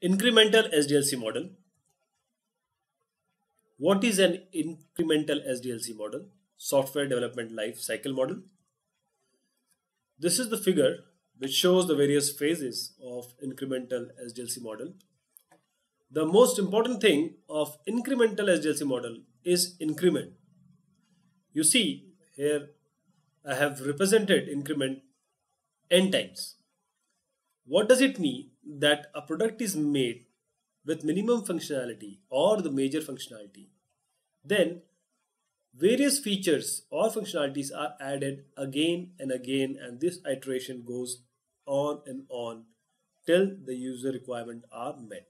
Incremental SDLC model. What is an incremental SDLC model? Software Development Life Cycle Model. This is the figure which shows the various phases of incremental SDLC model. The most important thing of incremental SDLC model is increment. You see here I have represented increment n times. What does it mean that a product is made with minimum functionality or the major functionality? Then various features or functionalities are added again and again and this iteration goes on and on till the user requirement are met.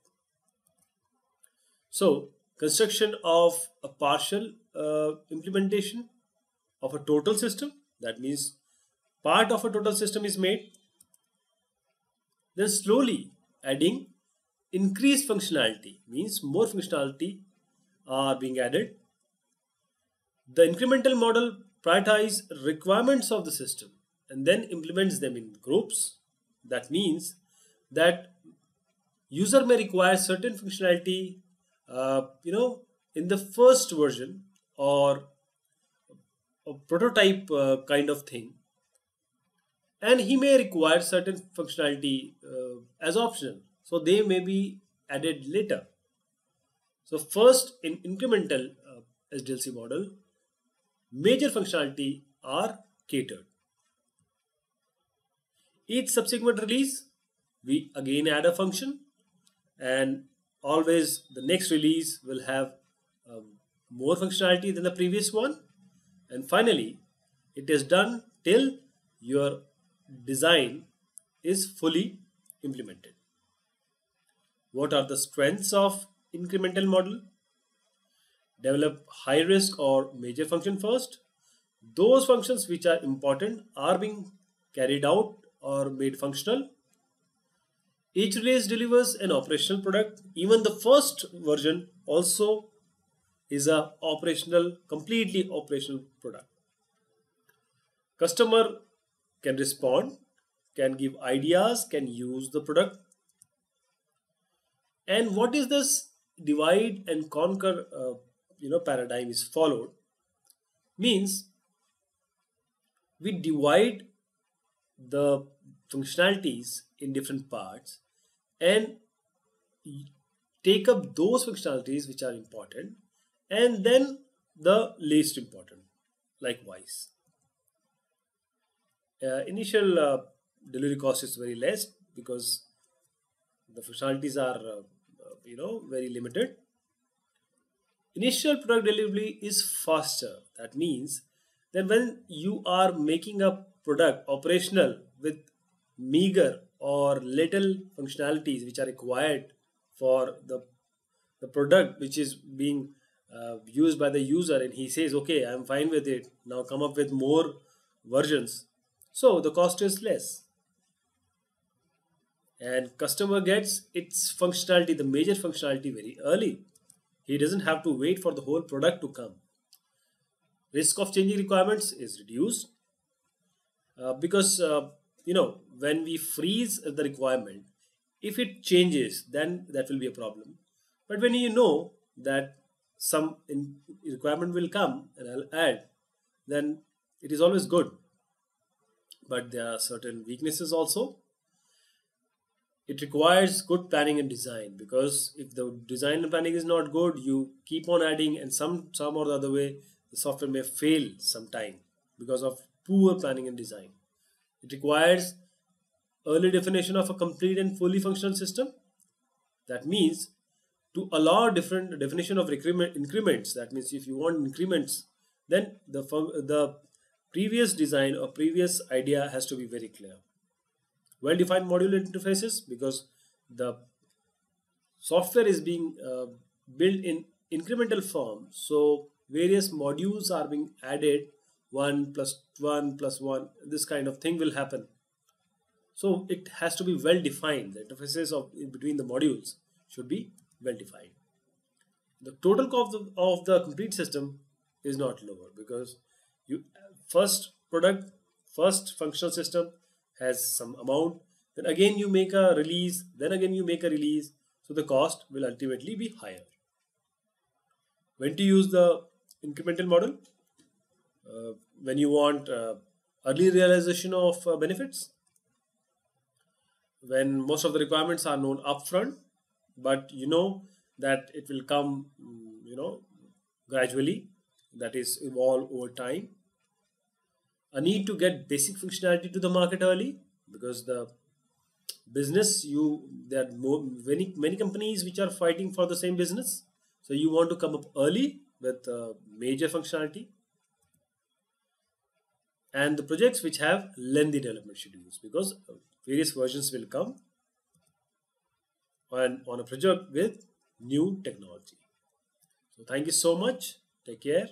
So construction of a partial uh, implementation of a total system that means part of a total system is made then slowly adding increased functionality means more functionality are being added. The incremental model prioritizes requirements of the system and then implements them in groups. That means that user may require certain functionality uh, you know in the first version or a prototype uh, kind of thing and he may require certain functionality uh, as optional. So they may be added later. So first in incremental uh, sdlc model major functionality are catered. Each subsequent release we again add a function and always the next release will have um, more functionality than the previous one. And finally it is done till your design is fully implemented. What are the strengths of incremental model? Develop high risk or major function first. Those functions which are important are being carried out or made functional. Each release delivers an operational product. Even the first version also is a operational, completely operational product. Customer can respond, can give ideas, can use the product. And what is this divide and conquer uh, you know paradigm is followed means we divide the functionalities in different parts and take up those functionalities which are important and then the least important likewise uh, initial uh, delivery cost is very less because the functionalities are uh, uh, you know very limited. Initial product delivery is faster. That means that when you are making a product operational with meager or little functionalities which are required for the the product which is being uh, used by the user and he says okay i'm fine with it. Now come up with more versions so the cost is less. And customer gets its functionality the major functionality very early. He doesn't have to wait for the whole product to come. Risk of changing requirements is reduced uh, because uh, you know when we freeze the requirement if it changes then that will be a problem. But when you know that some requirement will come and I'll add then it is always good but there are certain weaknesses also. It requires good planning and design because if the design and planning is not good you keep on adding and some some or the other way the software may fail sometime because of poor planning and design. It requires early definition of a complete and fully functional system. That means to allow different definition of increment, increments that means if you want increments then the the previous design or previous idea has to be very clear. Well-defined modular interfaces because the software is being uh, built in incremental form. So various modules are being added 1 plus 1 plus 1 this kind of thing will happen. So it has to be well defined the interfaces of between the modules should be well defined the total cost of the, of the complete system is not lower because you first product first functional system has some amount then again you make a release then again you make a release so the cost will ultimately be higher. When to use the incremental model? Uh, when you want uh, early realization of uh, benefits, when most of the requirements are known upfront, but you know that it will come, mm, you know, gradually, that is evolve over time. A need to get basic functionality to the market early because the business you there are many many companies which are fighting for the same business. So you want to come up early with uh, major functionality. And the projects which have lengthy development schedules because various versions will come on, on a project with new technology. So thank you so much. Take care